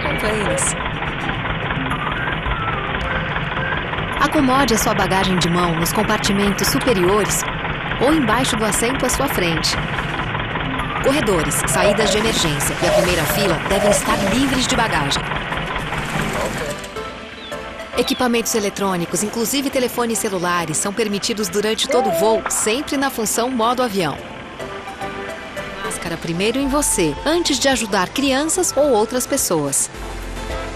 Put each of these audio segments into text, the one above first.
quanto a eles. Acomode a sua bagagem de mão nos compartimentos superiores ou embaixo do assento à sua frente. Corredores, saídas de emergência e a primeira fila devem estar livres de bagagem. Equipamentos eletrônicos, inclusive telefones celulares, são permitidos durante todo o voo, sempre na função modo avião. Máscara primeiro em você, antes de ajudar crianças ou outras pessoas.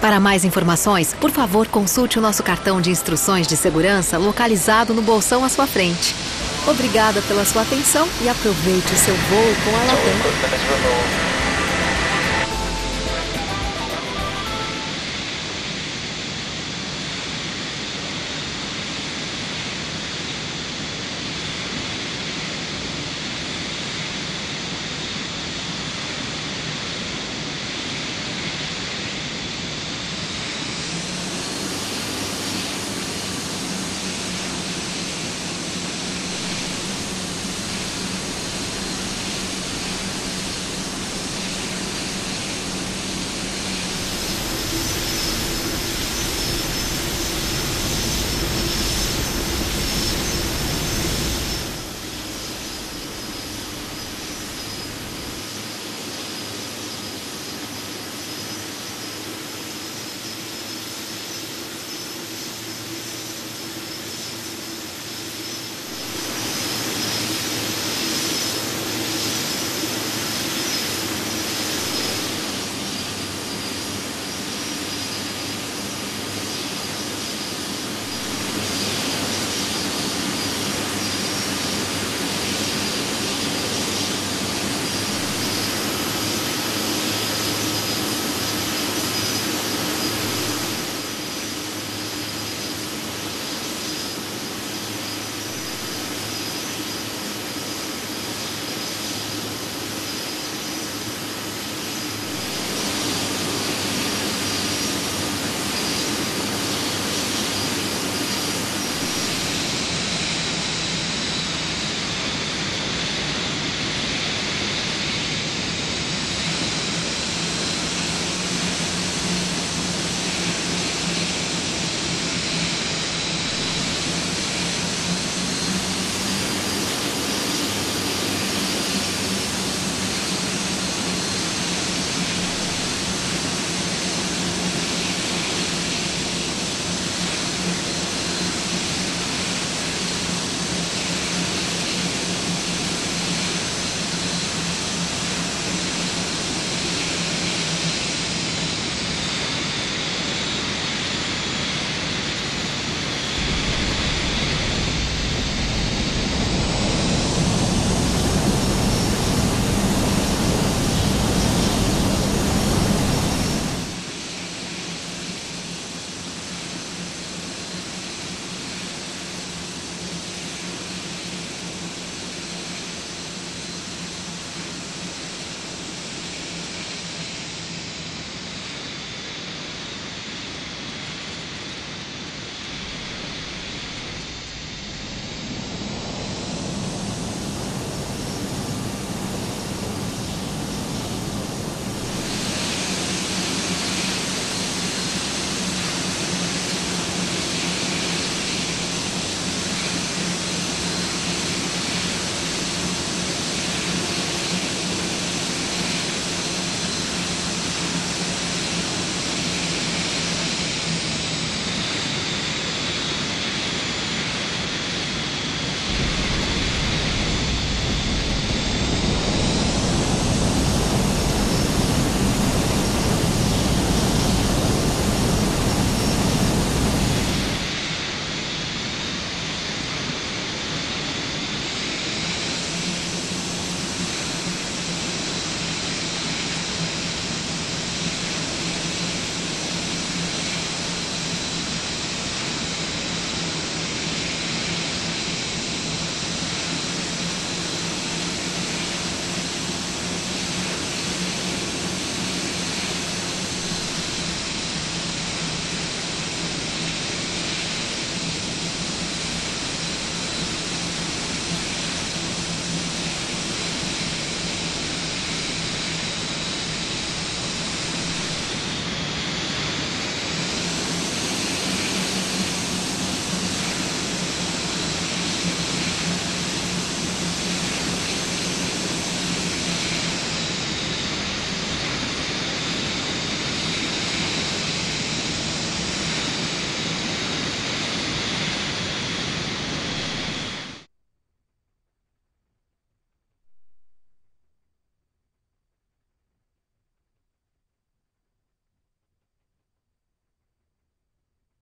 Para mais informações, por favor, consulte o nosso cartão de instruções de segurança localizado no bolsão à sua frente. Obrigada pela sua atenção e aproveite o seu voo com a Latam.